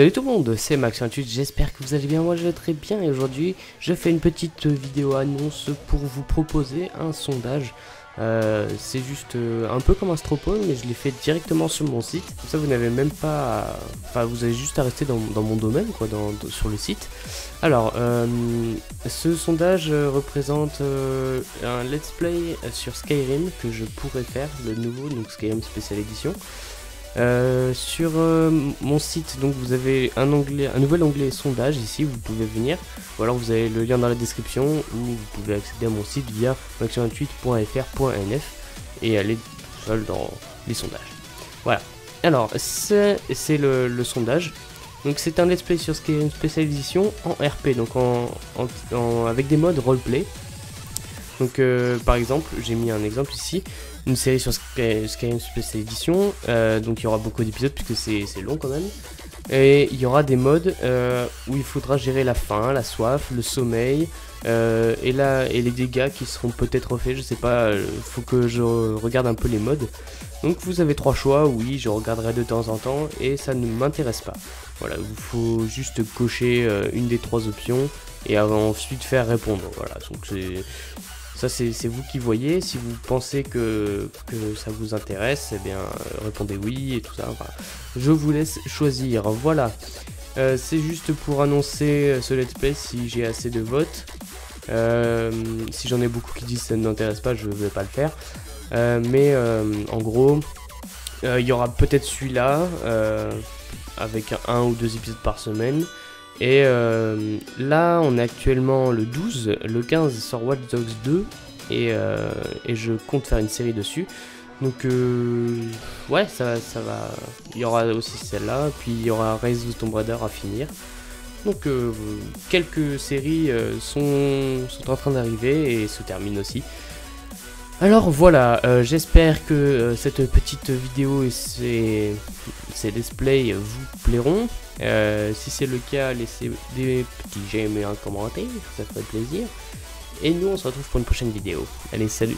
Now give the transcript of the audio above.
Salut tout le monde, c'est Max28, j'espère que vous allez bien, moi je vais très bien et aujourd'hui je fais une petite vidéo annonce pour vous proposer un sondage. Euh, c'est juste euh, un peu comme un stropole mais je l'ai fait directement sur mon site, comme ça vous n'avez même pas, enfin vous avez juste à rester dans, mon domaine quoi, dans, sur le site. Alors, euh, ce sondage représente un let's play sur Skyrim que je pourrais faire, le nouveau, donc Skyrim Special Edition. Euh, sur euh, mon site, donc vous avez un, nouvel onglet sondage ici, vous pouvez venir, ou alors vous avez le lien dans la description, ou vous pouvez accéder à mon site via max28.fr.nf et aller seul dans les sondages. Voilà. Alors, c'est le, sondage. Donc c'est un let's play sur Skyrim Special Edition en RP, donc avec des modes roleplay. Donc euh, par exemple, j'ai mis un exemple ici, une série sur Skyrim Special Edition, euh, donc il y aura beaucoup d'épisodes puisque c'est long quand même. Et il y aura des modes euh, où il faudra gérer la faim, la soif, le sommeil et, la, et les dégâts qui seront peut-être faits, je sais pas, faut que je regarde un peu les modes. Donc vous avez trois choix, oui, je regarderai de temps en temps et ça ne m'intéresse pas. Voilà, il faut juste cocher une des trois options et ensuite faire répondre. Voilà, donc c'est ça, c'est vous qui voyez. Si vous pensez que, ça vous intéresse, eh bien, euh, répondez oui et tout ça. je vous laisse choisir. Voilà. Euh, c'est juste pour annoncer euh, ce let's play si j'ai assez de votes. si j'en ai beaucoup qui disent ça ne m'intéresse pas, je ne vais pas le faire. mais en gros, il y aura peut-être celui-là avec un ou deux épisodes par semaine. Et euh, là, on est actuellement le 12, le 15 sort Watch Dogs 2 euh, et, je compte faire une série dessus. Donc euh, ouais, ça, ça va. Il y aura aussi celle-là, puis il y aura Rise of Tomb Raider à finir. Donc quelques séries sont, sont en train d'arriver et se terminent aussi. Alors voilà, j'espère que cette petite vidéo et ces, ces displays vous plairont. Euh, si c'est le cas, laissez des petits j'aime et un commentaire, ça ferait plaisir. Et nous, on se retrouve pour une prochaine vidéo. Allez, salut